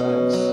says.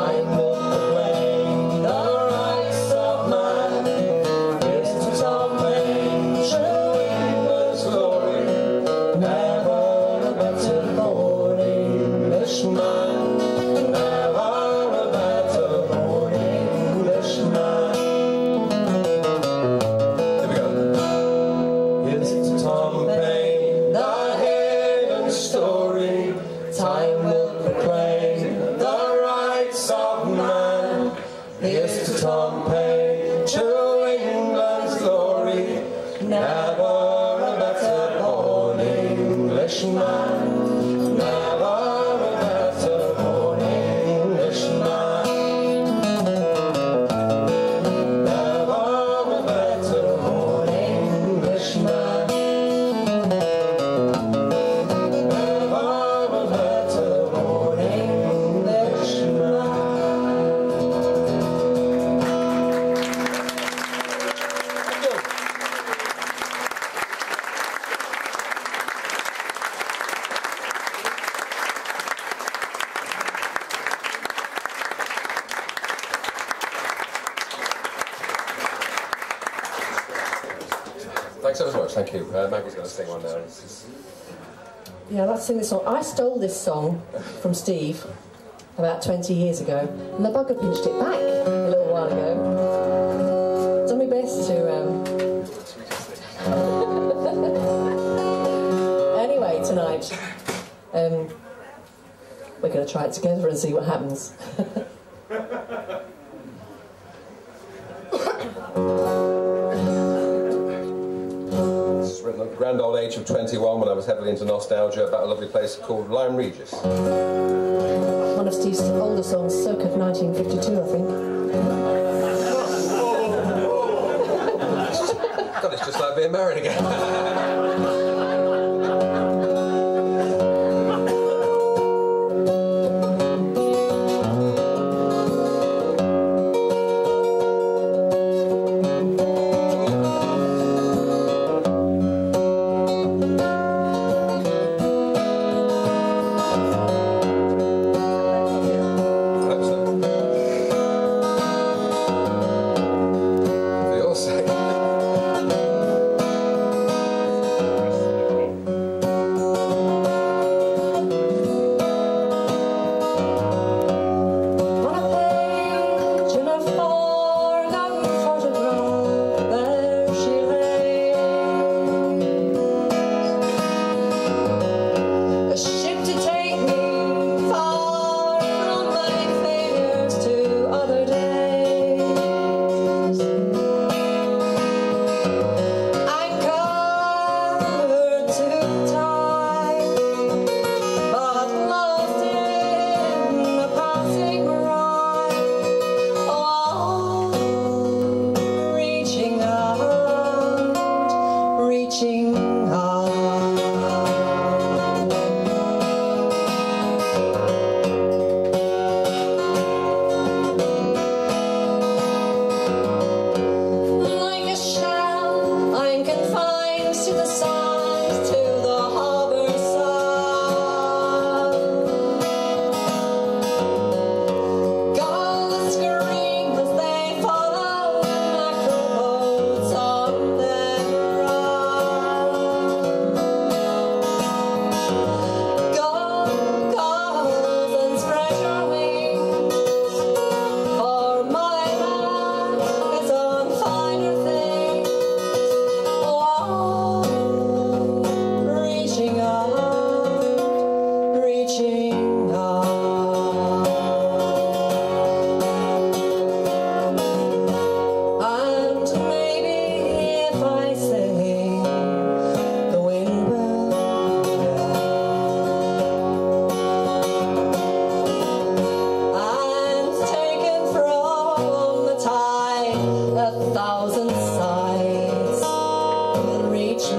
time. English man. Thank you. Uh, Maggie's going to sing one now. Yeah, let's sing this song. I stole this song from Steve about 20 years ago, and the bugger pinched it back a little while ago. Done my best to. Um... anyway, tonight, um, we're going to try it together and see what happens. grand old age of 21 when I was heavily into nostalgia about a lovely place called Lyme Regis. One of Steve's older songs, circa 1952, I think. God, it's just like being married again.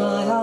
my heart